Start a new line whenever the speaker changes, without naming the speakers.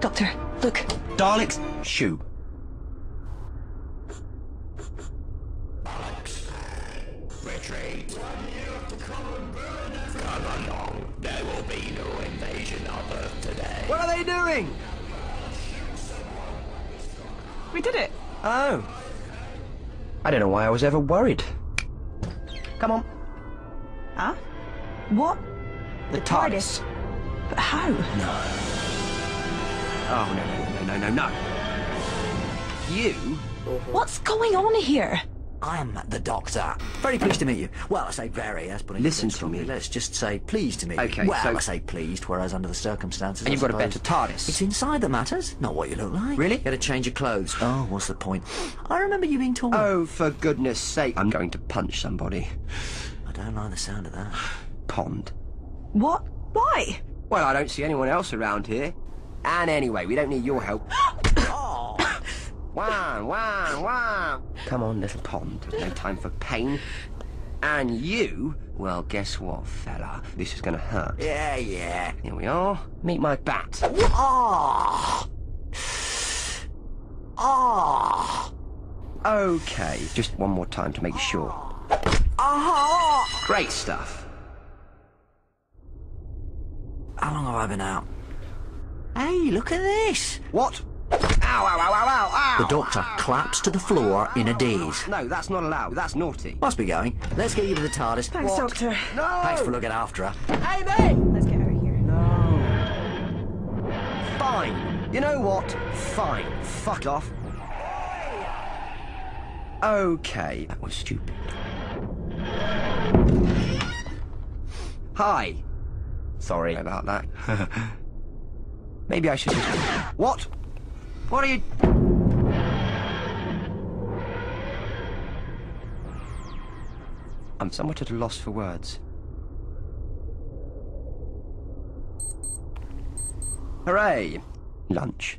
Doctor, look.
Daleks, shoo.
Retreat. Come along. There will be no invasion of Earth today.
What are they doing?
We did it.
Oh. I don't know why I was ever worried. Come on.
Huh? What?
The
TARDIS. But how?
Oh, no, no, no, no, no, no. You? Mm-hmm.
What's going on here?
I'm the Doctor. Very pleased to meet you. Well, I say very, that's putting
Listen to me.
Let's just say pleased to meet
Okay,
you. Well,
so-
I say pleased, whereas under the circumstances.
And you've
I
got a better TARDIS.
It's inside that matters, not what you look like.
Really?
You got to change your clothes. Oh, what's the point? I remember you being tall.
Oh, for goodness sake. I'm going to punch somebody.
I don't like the sound of that.
Pond.
What? Why?
Well, I don't see anyone else around here. And anyway, we don't need your help. Wah, wah, wah. Come on, little pond. There's no time for pain. And you, well, guess what, fella? This is gonna hurt.
Yeah, yeah.
Here we are. Meet my bat.
Ah. Ah.
Okay, just one more time to make sure.
Ah.
Great stuff.
How long have I been out? Hey, look at this.
What? Ow, ow, ow, ow, ow, ow!
The Doctor claps to the floor in a daze.
No, that's not allowed. That's naughty.
Must be going. Let's get you to the TARDIS.
Thanks,
What?
Doctor.
No!
Thanks for looking after her.
Hey, mate!
Let's get out of here.
No. Fine. You know what? Fine. Fuck off. Okay. That was stupid. Hi. Sorry about that. Maybe I should just... What? What are you... I'm somewhat at a loss for words. Hooray! Lunch.